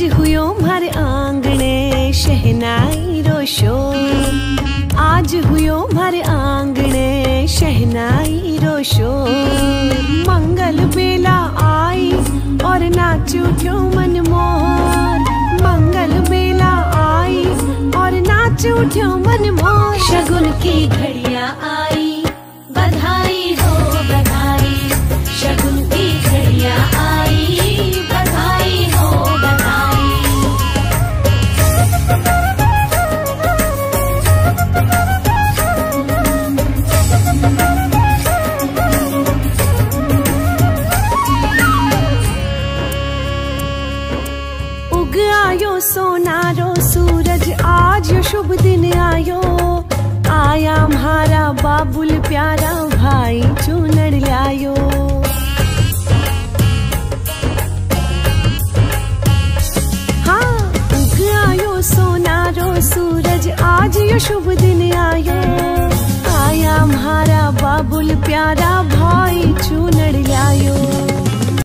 आज हुयो मर आंगणे, शहनाई रोशोर आज हुयो मर आंगणे, शहनाई रोशोर मंगल बेला आई और नाचू क्यों मन मोर मंगल बेला आई और नाचू क्यों मन मोर शगुन की घर आयो सोनारो सूरज, आज शुभ दिन आयो। आया म्हारा बाबुल प्यारा भाई चूनर लायो। हाँ उग आयो सोनारो सूरज, आज यो शुभ दिन आयो। आया म्हारा बाबुल प्यारा